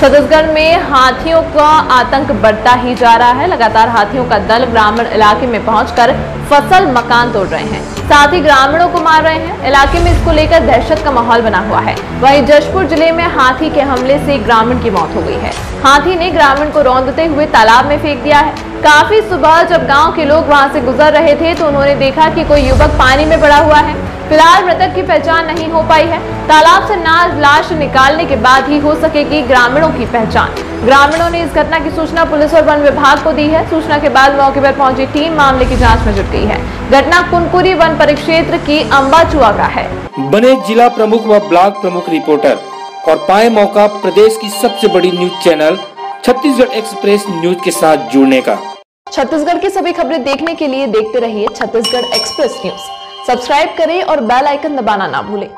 छत्तीसगढ़ में हाथियों का आतंक बढ़ता ही जा रहा है। लगातार हाथियों का दल ग्रामीण इलाके में पहुंचकर फ़सल मकान तोड़ रहे हैं। साथ ही ग्रामीणों को मार रहे हैं। इलाके में इसको लेकर दहशत का माहौल बना हुआ है। वहीं जशपुर ज़िले में हाथी के हमले से ग्रामीण की मौत हो गई है। हाथी ने ग्रामीण को रौंदते हुए तालाब में फेंक दिया है। काफ़ी सुबह जब गाँव के लोग वहाँ से गुजर रहे थे तो उन्होंने देखा कि कोई युवक पानी में पड़ा हुआ है। फ़िलहाल मृतक की पहचान नहीं हो पाई है। तालाब से नाज लाश निकालने के बाद ही हो सकेगी ग्रामीणों की पहचान। ग्रामीणों ने इस घटना की सूचना पुलिस और वन विभाग को दी है। सूचना के बाद मौके पर पहुँची टीम मामले की जाँच में जुट गई है। घटना कुनकुरी वन परिक्षेत्र की अम्बाचुआ का है। बने जिला प्रमुख व ब्लॉक प्रमुख रिपोर्टर, और पाए मौका प्रदेश की सबसे बड़ी news channel Chhattisgarh express news के साथ जुड़ने का। छत्तीसगढ़ की सभी खबरें देखने के लिए देखते रहिए छत्तीसगढ़ एक्सप्रेस न्यूज़। सब्सक्राइब करें और बेल आइकन दबाना ना भूलें।